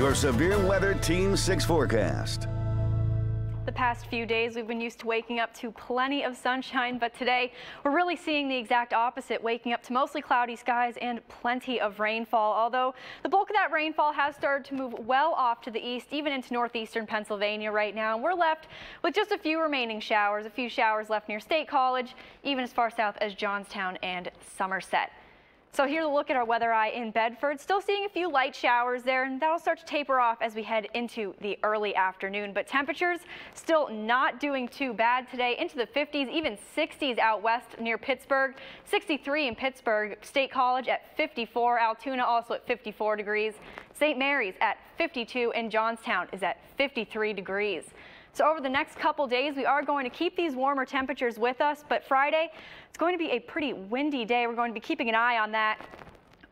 your severe weather Team 6 forecast. The past few days we've been used to waking up to plenty of sunshine, but today we're really seeing the exact opposite, waking up to mostly cloudy skies and plenty of rainfall. Although the bulk of that rainfall has started to move well off to the east, even into northeastern Pennsylvania right now. And we're left with just a few remaining showers, a few showers left near State College, even as far south as Johnstown and Somerset. So here's a look at our weather eye in Bedford. Still seeing a few light showers there, and that'll start to taper off as we head into the early afternoon. But temperatures still not doing too bad today. Into the 50s, even 60s out west near Pittsburgh. 63 in Pittsburgh. State College at 54. Altoona also at 54 degrees. St. Mary's at 52, and Johnstown is at 53 degrees. So over the next couple days, we are going to keep these warmer temperatures with us, but Friday, it's going to be a pretty windy day. We're going to be keeping an eye on that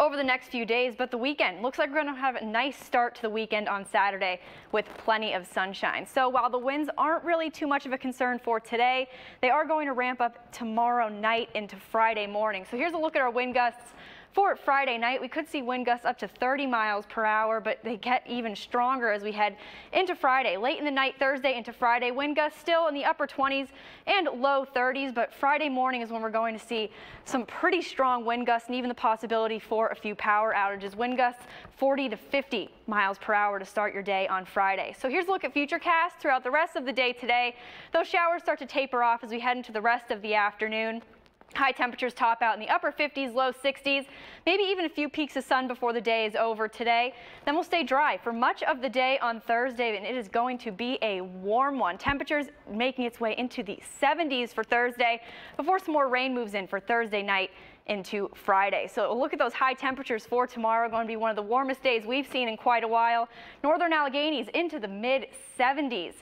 over the next few days, but the weekend looks like we're going to have a nice start to the weekend on Saturday with plenty of sunshine. So while the winds aren't really too much of a concern for today, they are going to ramp up tomorrow night into Friday morning. So here's a look at our wind gusts for Friday night, we could see wind gusts up to 30 miles per hour, but they get even stronger as we head into Friday. Late in the night, Thursday into Friday, wind gusts still in the upper 20s and low 30s, but Friday morning is when we're going to see some pretty strong wind gusts and even the possibility for a few power outages. Wind gusts 40 to 50 miles per hour to start your day on Friday. So here's a look at Futurecast throughout the rest of the day today. Those showers start to taper off as we head into the rest of the afternoon. High temperatures top out in the upper 50s, low 60s, maybe even a few peaks of sun before the day is over today. Then we'll stay dry for much of the day on Thursday, and it is going to be a warm one. Temperatures making its way into the 70s for Thursday before some more rain moves in for Thursday night into Friday. So look at those high temperatures for tomorrow. Going to be one of the warmest days we've seen in quite a while. Northern Alleghenies into the mid 70s.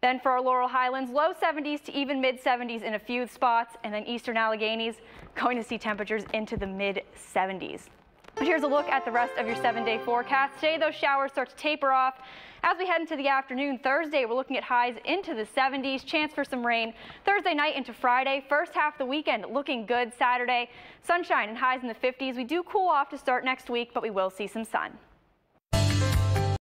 Then for our Laurel Highlands, low 70s to even mid 70s in a few spots, and then eastern Alleghenies going to see temperatures into the mid 70s. But here's a look at the rest of your seven day forecast. Today, those showers start to taper off. As we head into the afternoon, Thursday, we're looking at highs into the 70s, chance for some rain. Thursday night into Friday, first half of the weekend looking good. Saturday, sunshine and highs in the 50s. We do cool off to start next week, but we will see some sun.